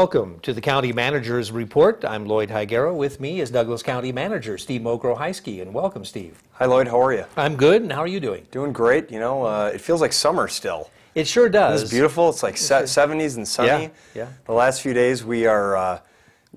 Welcome to the County Manager's Report. I'm Lloyd Higuera. With me is Douglas County Manager Steve Mokro and welcome, Steve. Hi, Lloyd. How are you? I'm good, and how are you doing? Doing great. You know, uh, it feels like summer still. It sure does. It's beautiful. It's like se- 70s and sunny. Yeah, yeah. The last few days, we are uh,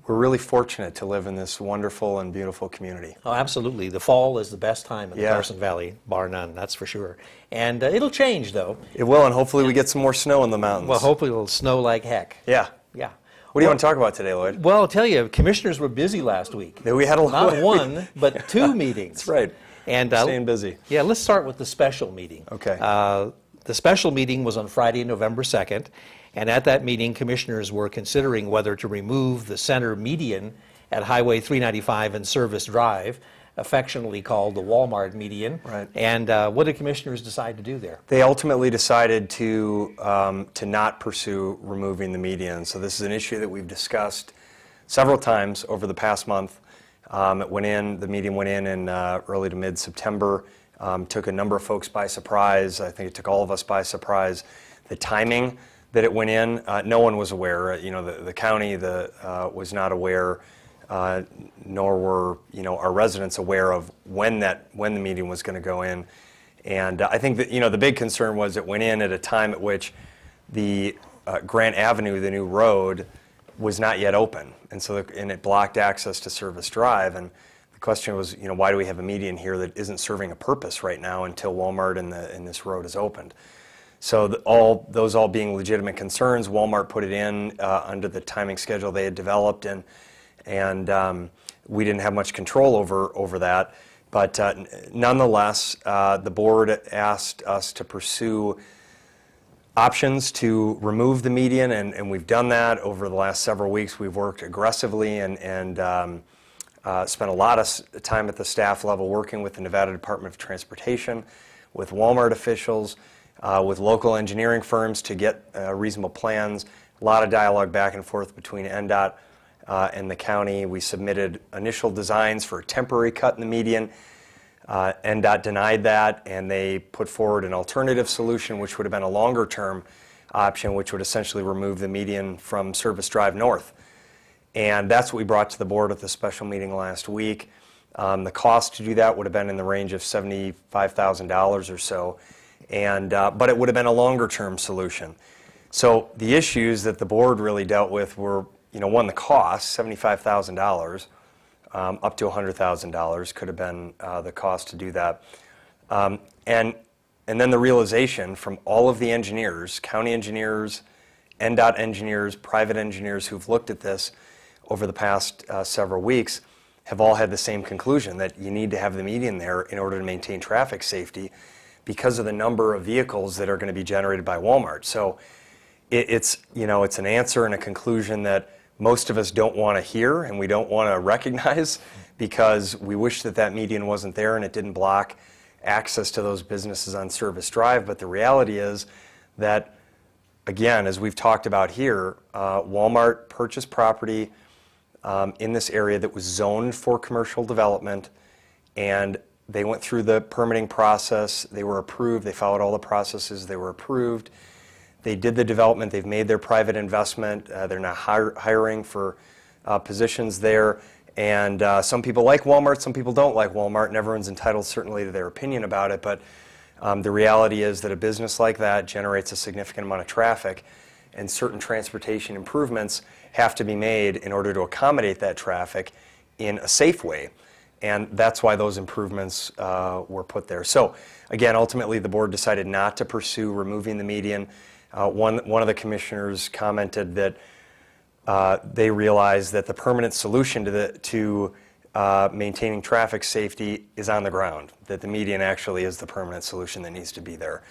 we're really fortunate to live in this wonderful and beautiful community. Oh, absolutely. The fall is the best time in the Yeah. Carson Valley, bar none. That's for sure. And uh, it'll change, though. It will, and hopefully, we get some more snow in the mountains. Well, hopefully it'll snow like heck. yeah. Yeah. What do you want to talk about today, Lloyd? Well, I'll tell you, commissioners were busy last week. Yeah, we had a lot. Not one, but two meetings. That's right. And uh, Staying busy. Yeah, let's start with the special meeting. Okay. Uh, the special meeting was on Friday, November 2nd, and at that meeting, commissioners were considering whether to remove the center median at Highway 395 and Service Drive, affectionately called the Walmart median. Right. And uh, what did commissioners decide to do there? They ultimately decided to um, to not pursue removing the median. So this is an issue that we've discussed several times over the past month. Um, it went in. The median went in in uh, early to mid September. Um, took a number of folks by surprise. I think it took all of us by surprise. The timing that it went in, uh, no one was aware. You know, the, the county the, uh, was not aware, uh, nor were you know our residents aware of when that when the median was going to go in. And uh, I think that you know the big concern was it went in at a time at which the uh, Grant Avenue, the new road, was not yet open, and so the, and it blocked access to Service Drive. And the question was, you know, why do we have a median here that isn't serving a purpose right now until Walmart and the and this road is opened? So the, all those all being legitimate concerns, Walmart put it in uh, under the timing schedule they had developed, and and um, we didn't have much control over over that. But uh, nonetheless, uh, the board asked us to pursue options to remove the median, and, and we've done that over the last several weeks. We've worked aggressively and, and um, uh, spent a lot of time at the staff level working with the Nevada Department of Transportation, with Walmart officials, uh, with local engineering firms to get uh, reasonable plans. A lot of dialogue back and forth between NDOT uh, and the county. We submitted initial designs for a temporary cut in the median. Uh, NDOT denied that, and they put forward an alternative solution, which would have been a longer-term option, which would essentially remove the median from Service Drive North. And that's what we brought to the board at the special meeting last week. Um, the cost to do that would have been in the range of $75,000 or so, and uh, but it would have been a longer-term solution. So the issues that the board really dealt with were, you know, one, the cost, $75,000 um, up to $100,000 could have been uh, the cost to do that. Um, and, and then the realization from all of the engineers, county engineers, NDOT engineers, private engineers who've looked at this over the past uh, several weeks have all had the same conclusion that you need to have the median there in order to maintain traffic safety because of the number of vehicles that are going to be generated by Walmart. So it, it's you know it's an answer and a conclusion that most of us don't want to hear and we don't want to recognize because we wish that that median wasn't there and it didn't block access to those businesses on Service Drive. But the reality is that again, as we've talked about here, uh, Walmart purchased property um, in this area that was zoned for commercial development, and they went through the permitting process. They were approved. They followed all the processes. They were approved. They did the development. They've made their private investment. Uh, they're now hiring for uh, positions there. And uh, some people like Walmart, some people don't like Walmart, and everyone's entitled certainly to their opinion about it. But um, the reality is that a business like that generates a significant amount of traffic, and certain transportation improvements have to be made in order to accommodate that traffic in a safe way. And that's why those improvements uh, were put there. So, again, ultimately, the board decided not to pursue removing the median. Uh, one, one of the commissioners commented that uh, they realized that the permanent solution to, the, to uh, maintaining traffic safety is on the ground, that the median actually is the permanent solution that needs to be there.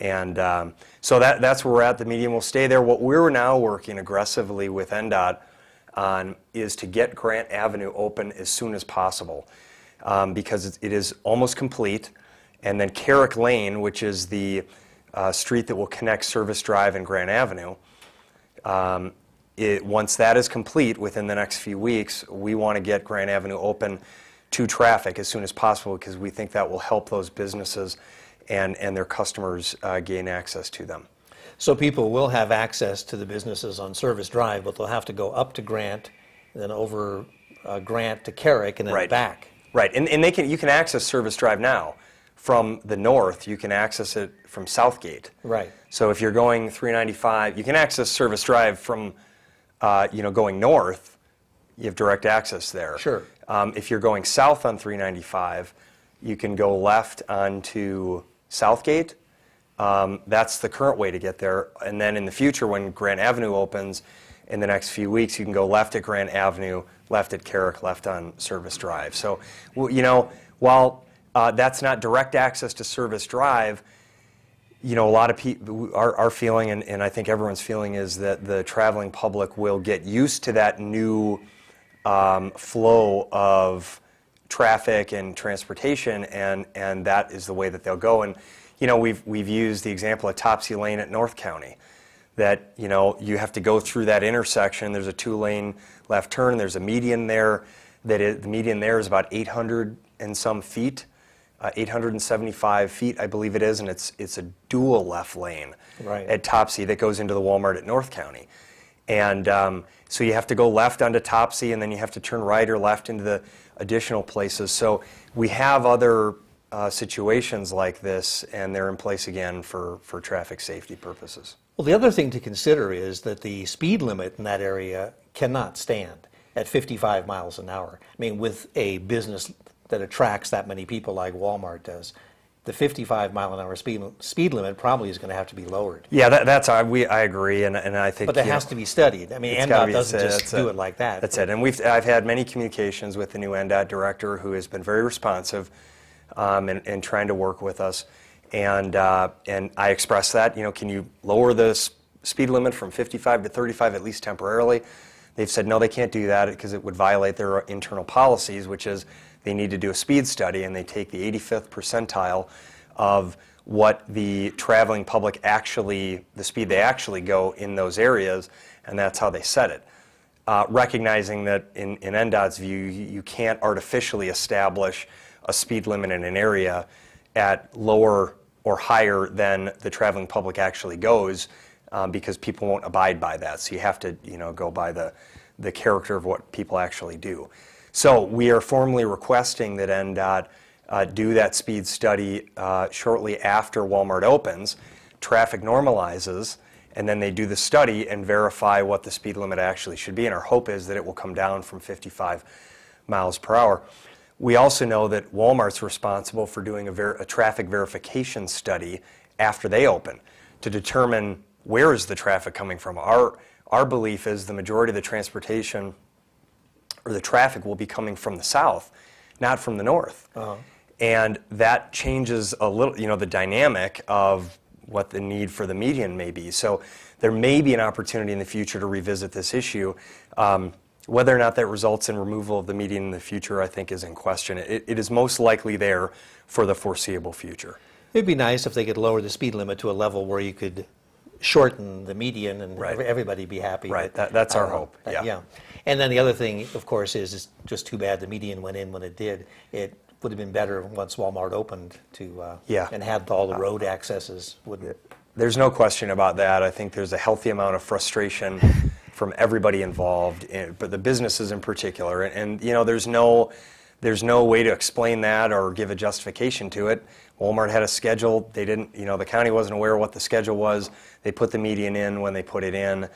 And um, so that, that's where we're at. The median will stay there. What we're now working aggressively with NDOT on is to get Grant Avenue open as soon as possible um, because it is almost complete. And then Carrick Lane, which is the uh, street that will connect Service Drive and Grant Avenue, um, it, once that is complete within the next few weeks, we want to get Grant Avenue open to traffic as soon as possible because we think that will help those businesses and, and their customers uh, gain access to them. So people will have access to the businesses on Service Drive, but they'll have to go up to Grant, then over uh, Grant to Carrick, and then Right. back. Right, and, and they can, you can access Service Drive now. From the north, you can access it from Southgate. Right. So if you're going 395, you can access Service Drive from, uh, you know, going north, you have direct access there. Sure. Um, if you're going south on 395, you can go left onto Southgate. Um, that's the current way to get there. And then in the future, when Grant Avenue opens in the next few weeks, you can go left at Grant Avenue, left at Carrick, left on Service Drive. So, you know, while uh, that's not direct access to Service Drive, you know, a lot of people, our, our feeling, and, and I think everyone's feeling, is that the traveling public will get used to that new um, flow of traffic and transportation, and, and that is the way that they'll go. And, you know, we've, we've used the example of Topsy Lane at North County, that, you know, you have to go through that intersection. There's a two-lane left turn, there's a median there, that is, the median there is about 800 and some feet uh, 875 feet, I believe it is, and it's it's a dual left lane Right. at Topsy that goes into the Walmart at North County, and um, so you have to go left onto Topsy, and then you have to turn right or left into the additional places. So we have other uh, situations like this, and they're in place again for for traffic safety purposes. Well, the other thing to consider is that the speed limit in that area cannot stand at 55 miles an hour. I mean, with a business that attracts that many people like Walmart does, the 55 mile an hour speed, speed limit probably is going to have to be lowered. Yeah, that, that's I, we I agree, and, and I think. But that has know, to be studied. I mean, NDOT doesn't said, just do it like that. That's it. And we've, I've had many communications with the new NDOT director who has been very responsive um, and, and trying to work with us. And, uh, and I expressed that, you know, can you lower the speed limit from 55 to 35 at least temporarily? They've said, no, they can't do that because it would violate their internal policies, which is they need to do a speed study and they take the 85th percentile of what the traveling public actually, the speed they actually go in those areas, and that's how they set it. Uh, recognizing that in, in NDOT's view, you, can't artificially establish a speed limit in an area at lower or higher than the traveling public actually goes um, because people won't abide by that. So you have to, you know, go by the, the character of what people actually do. So we are formally requesting that NDOT uh, do that speed study uh, shortly after Walmart opens, traffic normalizes, and then they do the study and verify what the speed limit actually should be. And our hope is that it will come down from 55 miles per hour. We also know that Walmart's responsible for doing a, ver- a traffic verification study after they open to determine where is the traffic coming from. Our, our belief is the majority of the transportation or the traffic will be coming from the south, not from the north. And that changes a little, you know, the dynamic of what the need for the median may be. So there may be an opportunity in the future to revisit this issue. Um, whether or not that results in removal of the median in the future, I think, is in question. It, it is most likely there for the foreseeable future. It'd be nice if they could lower the speed limit to a level where you could shorten the median and Right. everybody be happy. Right. That- that's our don't hope. That- Yeah. And then the other thing, of course, is it's just too bad the median went in when it did. It would have been better once Walmart opened to, uh, Yeah. and had all the road accesses, wouldn't There's no question about that. I think there's a healthy amount of frustration from everybody involved, in- but the businesses in particular. And, and, you know, there's no, there's no way to explain that or give a justification to it. Walmart had a schedule. They didn't, you know, the county wasn't aware of what the schedule was. They put the median in when they put it in,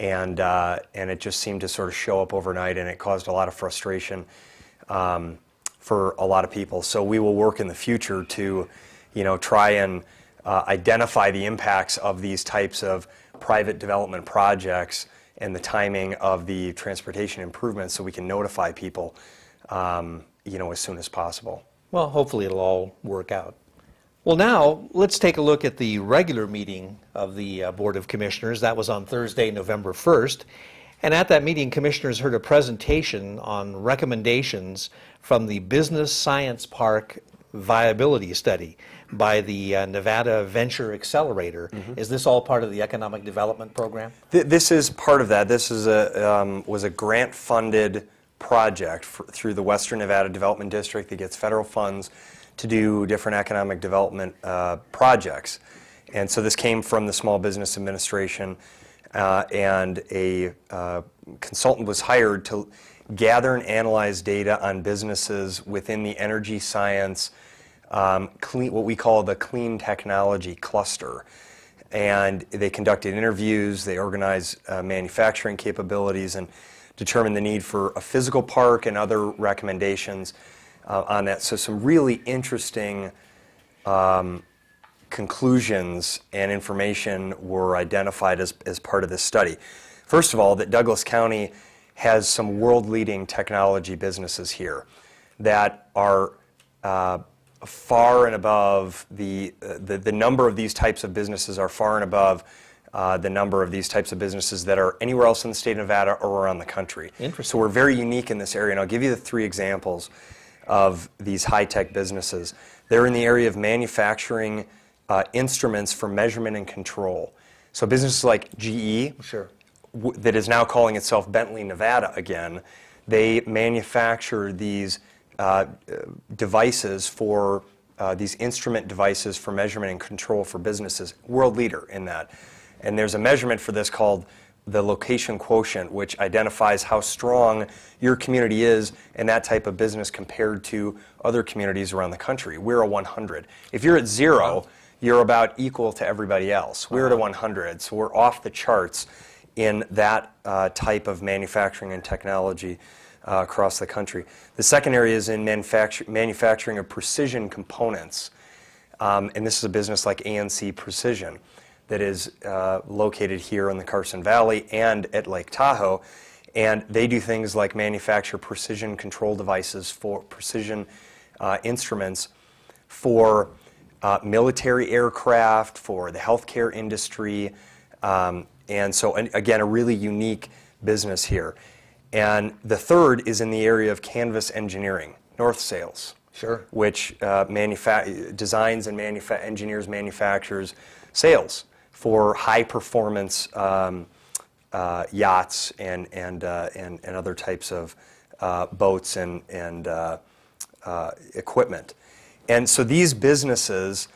and uh, and it just seemed to sort of show up overnight, and it caused a lot of frustration. Um, for a lot of people. So we will work in the future to, you know, try and uh, identify the impacts of these types of private development projects and the timing of the transportation improvements so we can notify people, um, you know, as soon as possible. Well, hopefully it'll all work out. Well, now let's take a look at the regular meeting of the uh, Board of Commissioners. That was on Thursday, November 1st. And at that meeting, commissioners heard a presentation on recommendations from the Business Science Park Viability Study by the uh, Nevada Venture Accelerator. Is this all part of the Economic Development Program? Th- This is part of that. This is a, um, was a grant-funded project for, through the Western Nevada Development District that gets federal funds to do different economic development uh, projects. And so this came from the Small Business Administration, uh, and a uh, consultant was hired to gather and analyze data on businesses within the energy science, um, clean, what we call the clean technology cluster. And they conducted interviews, they organized uh, manufacturing capabilities, and determined the need for a physical park and other recommendations on that. So, some really interesting um, conclusions and information were identified as, as part of this study. First of all, that Douglas County has some world leading technology businesses here that are uh, far and above the, uh, the, the number of these types of businesses are far and above uh, the number of these types of businesses that are anywhere else in the state of Nevada or around the country. Interesting. So we're very unique in this area, and I'll give you the three examples of these high-tech businesses. They're in the area of manufacturing uh, instruments for measurement and control. So businesses like GE, Sure. w- that is now calling itself Bentley Nevada again, they manufacture these uh, uh, devices for uh, these instrument devices for measurement and control for businesses. World leader in that. And there's a measurement for this called the location quotient, which identifies how strong your community is in that type of business compared to other communities around the country. We're a 100. If you're at zero, you're about equal to everybody else. We're at a 100, so we're off the charts in that uh, type of manufacturing and technology uh, across the country. The second area is in manufacture, manufacturing of precision components. Um, and this is a business like ANC Precision that is uh, located here in the Carson Valley and at Lake Tahoe. And they do things like manufacture precision control devices for precision uh, instruments for uh, military aircraft, for the healthcare industry. Um, and so, and again, a really unique business here. And the third is in the area of canvas engineering, North Sails Sure. which uh, designs and manufa- engineers, manufactures sails for high performance um, uh, yachts and, and, uh, and, and other types of uh, boats and, and uh, uh, equipment. And so these businesses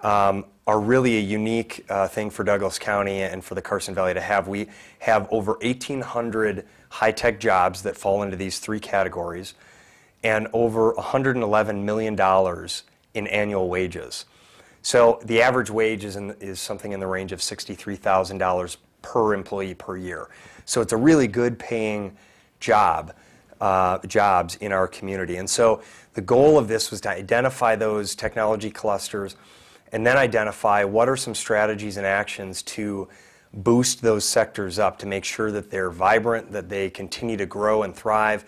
um, are really a unique thing for Douglas County and for the Carson Valley to have. We have over 1,800 high tech jobs that fall into these three categories and over $111 million in annual wages. So the average wage is, in, is something in the range of $63,000 per employee per year. So it's a really good paying job, uh, jobs in our community. And so the goal of this was to identify those technology clusters and then identify what are some strategies and actions to boost those sectors up to make sure that they're vibrant, that they continue to grow and thrive,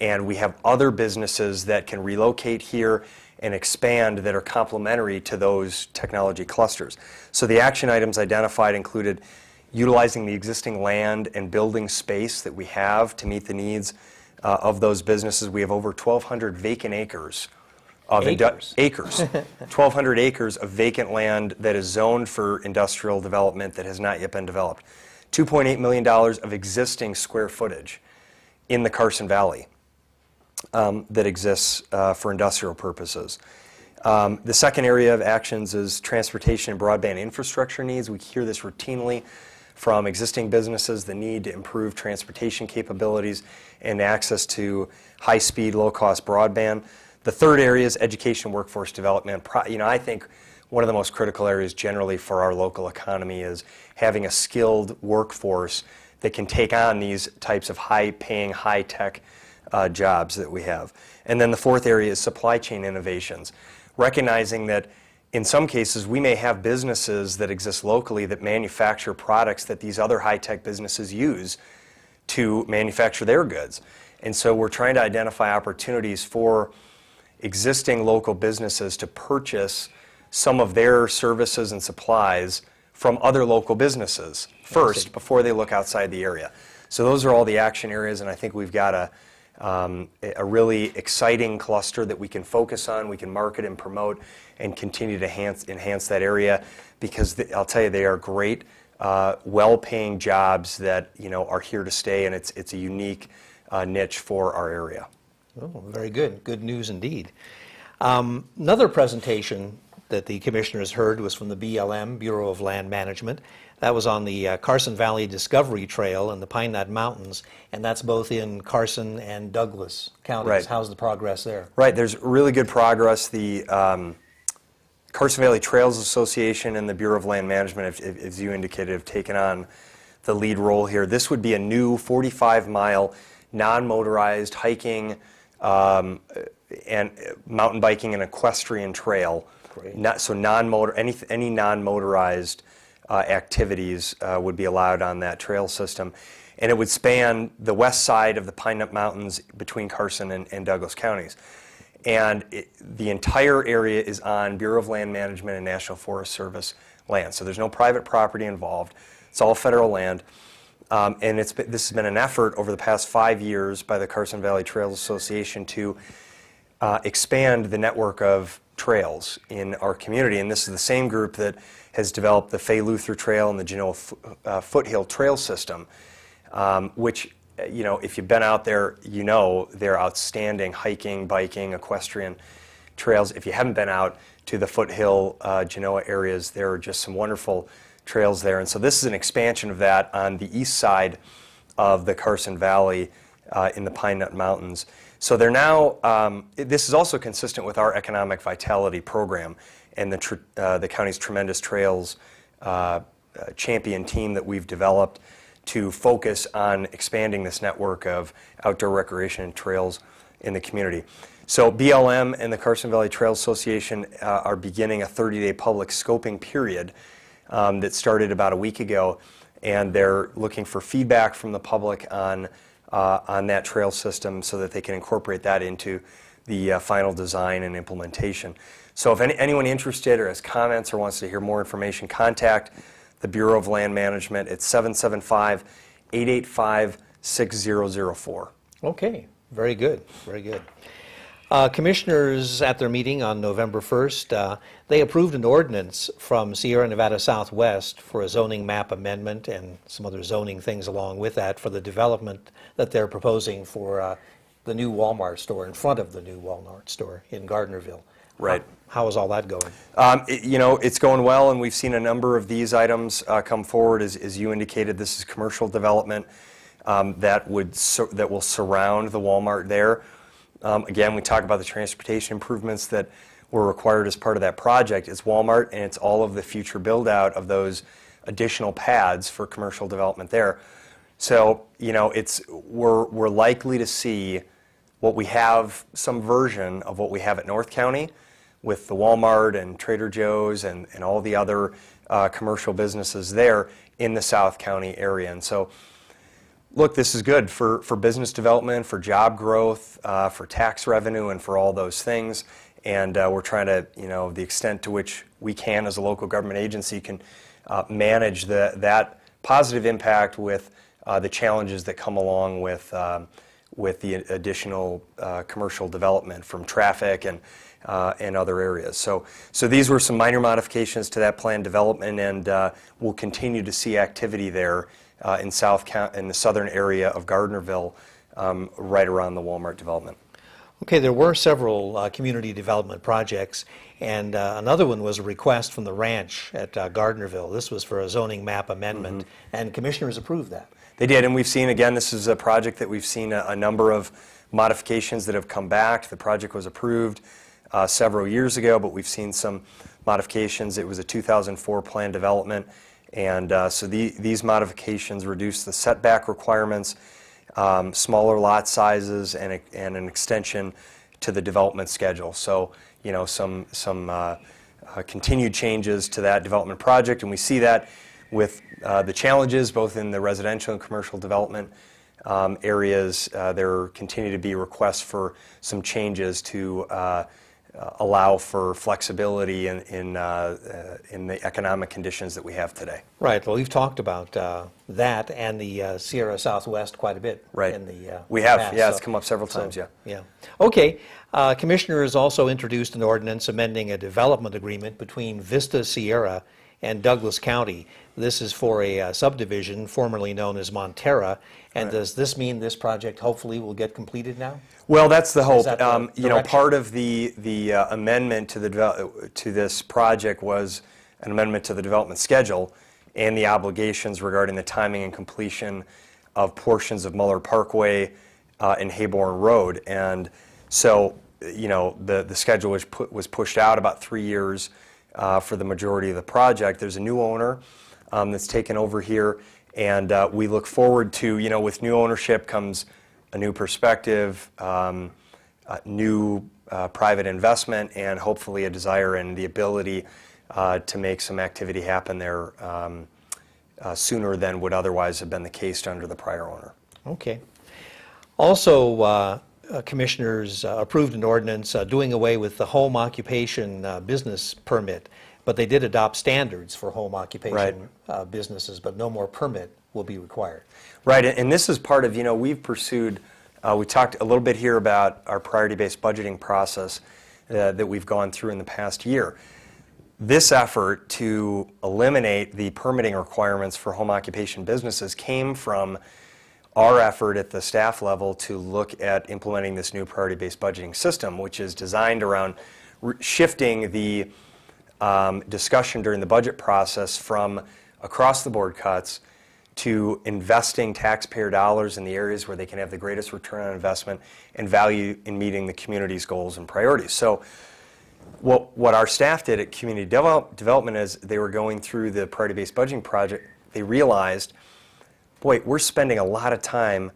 and we have other businesses that can relocate here and expand that are complementary to those technology clusters. So the action items identified included utilizing the existing land and building space that we have to meet the needs uh, of those businesses. We have over 1,200 vacant acres of Acres. acres 1,200 acres of vacant land that is zoned for industrial development that has not yet been developed. $2.8 million of existing square footage in the Carson Valley um, that exists uh, for industrial purposes. Um, the second area of actions is transportation and broadband infrastructure needs. We hear this routinely from existing businesses the need to improve transportation capabilities and access to high speed, low cost broadband. The third area is education workforce development. Pro- You know, I think one of the most critical areas generally for our local economy is having a skilled workforce that can take on these types of high paying, high tech uh, jobs that we have. And then the fourth area is supply chain innovations, recognizing that in some cases we may have businesses that exist locally that manufacture products that these other high tech businesses use to manufacture their goods. And so we're trying to identify opportunities for existing local businesses to purchase some of their services and supplies from other local businesses first before they look outside the area. So those are all the action areas, and I think we've got a, um, a really exciting cluster that we can focus on, we can market and promote, and continue to enhance, that area because I'll tell you, they are great, uh, well-paying jobs that you know are here to stay, and it's it's a unique uh, niche for our area. Oh, very good. Good news indeed. Um, another presentation that the commissioners heard was from the BLM, Bureau of Land Management. That was on the uh, Carson Valley Discovery Trail in the Pine Nut Mountains, and that's both in Carson and Douglas counties. Right. How's the progress there? Right, there's really good progress. The um, Carson Valley Trails Association and the Bureau of Land Management, as you indicated, have taken on the lead role here. This would be a new 45-mile non-motorized hiking um, and uh, mountain biking and equestrian trail. Great. Not, so non-motor, any, any non-motorized uh, activities uh, would be allowed on that trail system. And it would span the west side of the Pine Nut Mountains between Carson and, and Douglas counties. And it, the entire area is on Bureau of Land Management and National Forest Service land. So there's no private property involved. It's all federal land. Um, and it's been, this has been an effort over the past five years by the Carson Valley Trails Association to uh, expand the network of trails in our community. And this is the same group that has developed the Fay Luther Trail and the Genoa uh, Foothill Trail System, um, which, you know, if you've been out there, you know they're outstanding hiking, biking, equestrian trails. If you haven't been out to the Foothill, uh, Genoa areas, there are just some wonderful trails there. And so this is an expansion of that on the east side of the Carson Valley uh, in the Pine Nut Mountains. So they're now, um, this is also consistent with our economic vitality program and the, uh, the county's tremendous trails uh, uh, champion team that we've developed to focus on expanding this network of outdoor recreation and trails in the community. So BLM and the Carson Valley Trails Association uh, are beginning a 30-day public scoping period um, that started about a week ago, and they're looking for feedback from the public on on that trail system so that they can incorporate that into the uh, final design and implementation. So if any, anyone interested or has comments or wants to hear more information, contact the Bureau of Land Management at 775 885 6004. Okay, very good, very good. Uh, Commissioners, at their meeting on November 1st, uh, they approved an ordinance from Sierra Nevada Southwest for a zoning map amendment and some other zoning things along with that for the development that they're proposing for uh, the new Walmart store, in front of the new Walmart store in Gardnerville. Right. How how is all that going? Um, it- You know, it's going well, and we've seen a number of these items uh, come forward. As as you indicated, this is commercial development um, that would, that will surround the Walmart there. Um, Again, we talk about the transportation improvements that were required as part of that project. It's Walmart, and it's all of the future build-out of those additional pads for commercial development there. So, you know, it's, we're we're likely to see what we have, some version of what we have at North County with the Walmart and Trader Joe's and, and all the other uh, commercial businesses there in the South County area. And so, look, this is good for, for business development, for job growth, uh, for tax revenue, and for all those things. And uh, we're trying to, you know, the extent to which we can as a local government agency can uh, manage the, that positive impact with the challenges that come along with, um, with the additional uh, commercial development from traffic and, uh, and other areas. So, so these were some minor modifications to that plan development, and uh, we'll continue to see activity there uh, in South Count, in the southern area of Gardnerville, um, right around the Walmart development. Okay, there were several uh, community development projects, and uh, another one was a request from the ranch at uh, Gardnerville. This was for a zoning map amendment, and commissioners approved that. They did, and we've seen, again, this is a project that we've seen a, a number of modifications that have come back. The project was approved uh, several years ago, but we've seen some modifications. It was a 2004 plan development, and uh, so the, these modifications reduce the setback requirements, um, smaller lot sizes, and, a, and an extension to the development schedule. So, you know, some, some uh, uh, continued changes to that development project, and we see that with uh, the challenges both in the residential and commercial development um, areas. Uh, there continue to be requests for some changes to uh, uh, allow for flexibility in, in, uh, uh, in the economic conditions that we have today. Right, well, we've talked about uh, that and the uh, Sierra Southwest quite a bit. Right. In the, uh, We have, past, yeah, it's come up several times, yeah. Yeah. Okay, uh, has also introduced an ordinance amending a development agreement between Vista Sierra and Douglas County. This is for a uh, subdivision formerly known as Montera. And does this mean this project hopefully will get completed now? Well, that's the hope. that the Um, You know, direction? part of the, the uh, amendment to the, devel- to this project was an amendment to the development schedule and the obligations regarding the timing and completion of portions of Muller Parkway uh, and Hayborn Road. And so, you know, the, the schedule was put, was pushed out about three years uh, for the majority of the project. There's a new owner um, that's taken over here, and uh, we look forward to, you know, with new ownership comes a new perspective, um, new uh, private investment, and hopefully a desire and the ability uh, to make some activity happen there um, uh, sooner than would otherwise have been the case under the prior owner. Okay. Also, uh, Commissioners uh, approved an ordinance uh, doing away with the home occupation uh, business permit, but they did adopt standards for home occupation uh, businesses, but no more permit will be required. Right, and this is part of, you know, we've pursued, uh, we talked a little bit here about our priority-based budgeting process uh, that we've gone through in the past year. This effort to eliminate the permitting requirements for home occupation businesses came from our effort at the staff level to look at implementing this new priority-based budgeting system, which is designed around shifting the um, discussion during the budget process from across-the-board cuts to investing taxpayer dollars in the areas where they can have the greatest return on investment and value in meeting the community's goals and priorities. So what, what our staff did at Community Develop, Development is they were going through the priority-based budgeting project, they realized, boy, we're spending a lot of time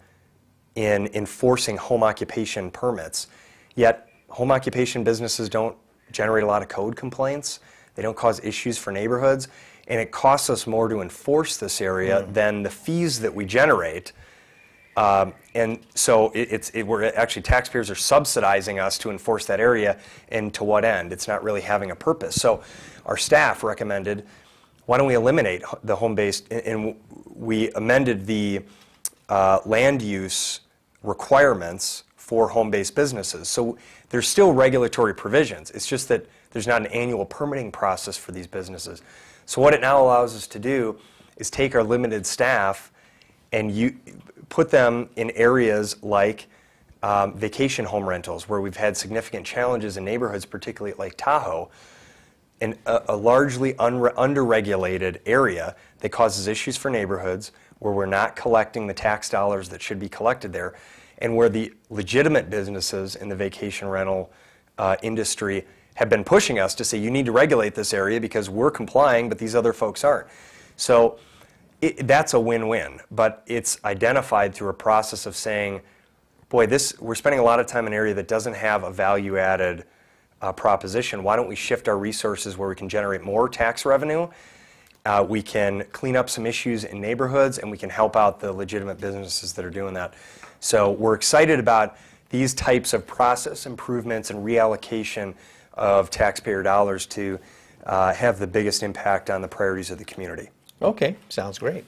in enforcing home occupation permits, yet home occupation businesses don't generate a lot of code complaints, they don't cause issues for neighborhoods, and it costs us more to enforce this area than the fees that we generate. Um, And so it- it's, it- we're, actually taxpayers are subsidizing us to enforce that area, and to what end? It's not really having a purpose. So our staff recommended, why don't we eliminate the home-based, and- we amended the uh, land use requirements for home-based businesses. So there's still regulatory provisions, it's just that there's not an annual permitting process for these businesses. So what it now allows us to do is take our limited staff and you, put them in areas like um, vacation home rentals, where we've had significant challenges in neighborhoods, particularly at Lake Tahoe, and a, a largely underregulated area that causes issues for neighborhoods, where we're not collecting the tax dollars that should be collected there, and where the legitimate businesses in the vacation rental uh, industry have been pushing us to say, you need to regulate this area because we're complying, but these other folks aren't. So it, that's a win-win, but it's identified through a process of saying, boy, this we're spending a lot of time in an area that doesn't have a value-added uh, proposition. Why don't we shift our resources where we can generate more tax revenue? Uh, we can clean up some issues in neighborhoods, and we can help out the legitimate businesses that are doing that. So we're excited about these types of process improvements and reallocation of taxpayer dollars to uh, have the biggest impact on the priorities of the community. Okay, sounds great.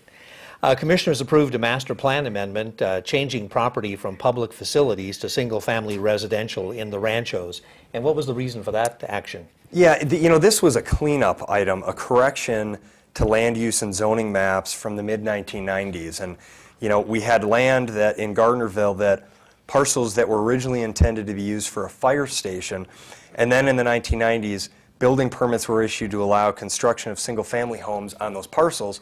Uh, Commissioners approved a master plan amendment uh, changing property from public facilities to single-family residential in the ranchos. And what was the reason for that action? Yeah, the- you know, this was a cleanup item, a correction to land use and zoning maps from the mid-1990s. And, you know, we had land that, in Gardnerville, that parcels that were originally intended to be used for a fire station. And then in the 1990s, building permits were issued to allow construction of single-family homes on those parcels.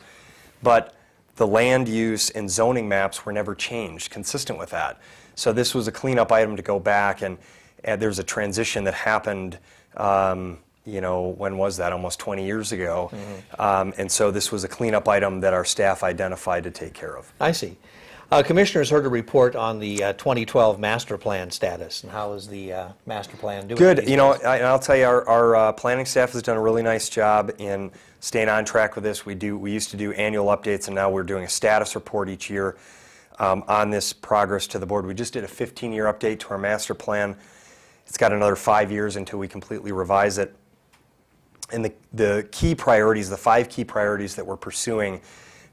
But the land use and zoning maps were never changed consistent with that. So this was a cleanup item to go back, and, and there's a transition that happened, um, you know, when was that? Almost 20 years ago. Um, and so this was a cleanup item that our staff identified to take care of. I see. Uh, Commissioners heard a report on the uh, 2012 master plan status, and how is the uh, master plan doing? Good. You know. I, I'll tell you, our, our uh, planning staff has done a really nice job in staying on track with this. We do. We used to do annual updates, and now we're doing a status report each year um, on this progress to the board. We just did a 15-year update to our master plan. It's got another five years until we completely revise it. And the, the key priorities, the five key priorities that we're pursuing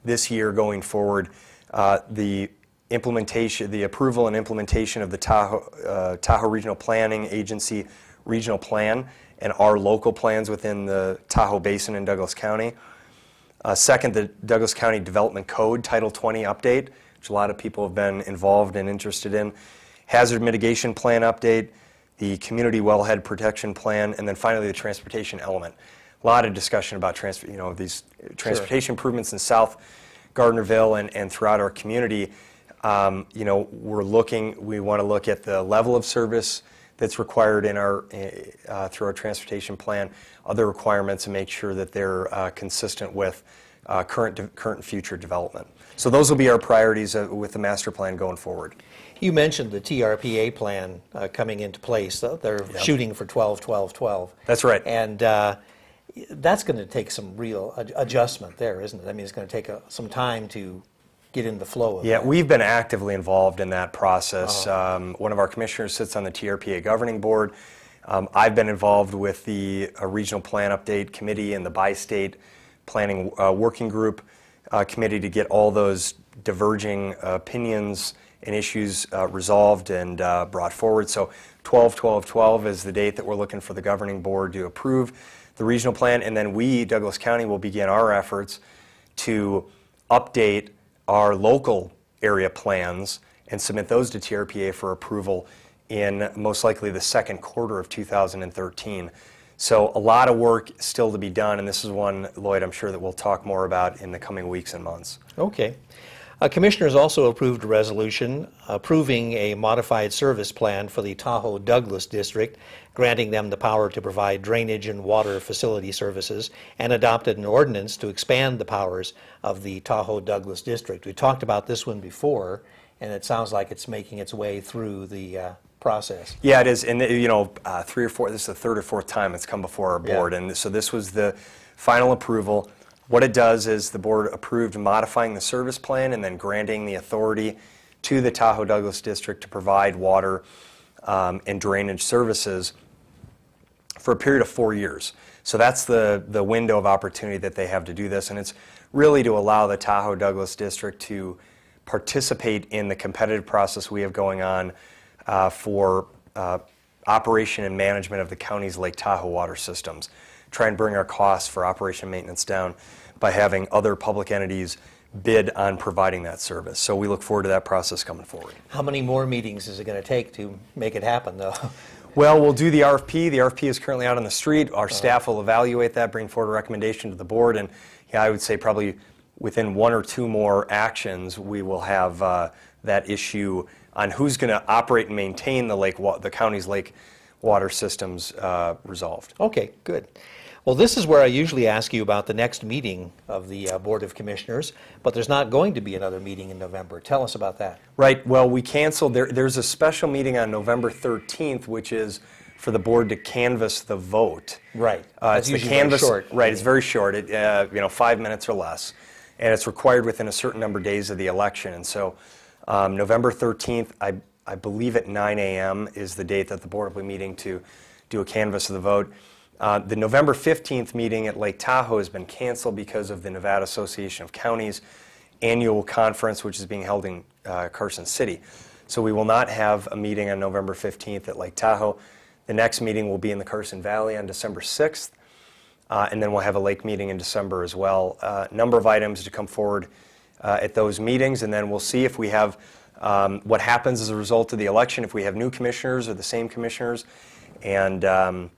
this year going forward, uh, the implementation, the approval and implementation of the Tahoe, uh, Tahoe Regional Planning Agency regional plan and our local plans within the Tahoe Basin in Douglas County. Uh, Second, the Douglas County Development Code Title 20 update, which a lot of people have been involved and interested in. Hazard Mitigation Plan update, the Community Wellhead Protection Plan, and then finally, the Transportation Element. A lot of discussion about, trans- you know, these transportation improvements in South Gardnerville and and throughout our community. Um, You know, we're looking, we want to look at the level of service that's required in our, uh, through our transportation plan, other requirements, and make sure that they're uh, consistent with uh, current, current and future development. So those will be our priorities uh, with the master plan going forward. You mentioned the TRPA plan uh, coming into place. They're shooting for 12, 12, 12. That's right. And uh, that's going to take some real ad- adjustment there, isn't it? I mean, it's going to take uh, some time to get in the flow of it. Yeah, that. we've been actively involved in that process. Um, One of our commissioners sits on the TRPA governing board. Um, I've been involved with the uh, Regional Plan Update Committee and the Bi-State Planning uh, Working Group uh, Committee to get all those diverging opinions and issues uh, resolved and uh, brought forward. So 12-12-12 is the date that we're looking for the governing board to approve the regional plan. And then we, Douglas County, will begin our efforts to update our local area plans and submit those to TRPA for approval in most likely the second quarter of 2013. So a lot of work still to be done, and this is one, Lloyd, I'm sure that we'll talk more about in the coming weeks and months. Okay. Uh, Commissioners also approved a resolution approving a modified service plan for the Tahoe Douglas District, granting them the power to provide drainage and water facility services, and adopted an ordinance to expand the powers of the Tahoe Douglas District. We talked about this one before, and it sounds like it's making its way through the uh, process. Yeah, it is, and uh, you know, uh, three or four. This is the third or fourth time it's come before our board, Yeah. and so this was the final approval. What it does is the board approved modifying the service plan and then granting the authority to the Tahoe Douglas District to provide water um, and drainage services for a period of four years. So that's the, the window of opportunity that they have to do this, and it's really to allow the Tahoe Douglas District to participate in the competitive process we have going on uh, for uh, operation and management of the county's Lake Tahoe water systems. Try and bring our costs for operation maintenance down by having other public entities bid on providing that service. So we look forward to that process coming forward. How many more meetings is it going to take to make it happen, though? Well, we'll do the RFP. The RFP is currently out on the street. Our staff will evaluate that, bring forward a recommendation to the board, and yeah, I would say probably within one or two more actions, we will have uh, that issue on who's going to operate and maintain the lake, wa- the county's lake water systems uh, resolved. Okay, good. Well, this is where I usually ask you about the next meeting of the uh, Board of Commissioners, but there's not going to be another meeting in November. Tell us about that. Right, well, we canceled, there, there's a special meeting on November 13th, which is for the board to canvass the vote. Right. Uh, That's it's the usually very short. Right, it's very short, it, uh, you know, five minutes or less. And it's required within a certain number of days of the election. And so um, November 13th, I, I believe at 9 a.m. is the date that the board will be meeting to do a canvass of the vote. Uh, The November 15th meeting at Lake Tahoe has been canceled because of the Nevada Association of Counties annual conference, which is being held in uh, Carson City. So we will not have a meeting on November 15th at Lake Tahoe. The next meeting will be in the Carson Valley on December 6th, uh, and then we'll have a lake meeting in December as well. Uh, Number of items to come forward uh, at those meetings, and then we'll see if we have, um, what happens as a result of the election, if we have new commissioners or the same commissioners, and um,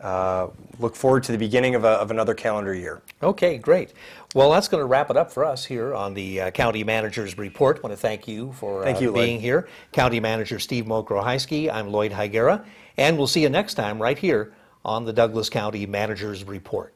uh, look forward to the beginning of a- of another calendar year. Okay, great. Well, that's going to wrap it up for us here on the uh, County Manager's Report. I want to thank you for Thank uh, you, Lloyd. being here. County Manager Steve Mokrohisky, I'm Lloyd Higuera, and we'll see you next time right here on the Douglas County Manager's Report.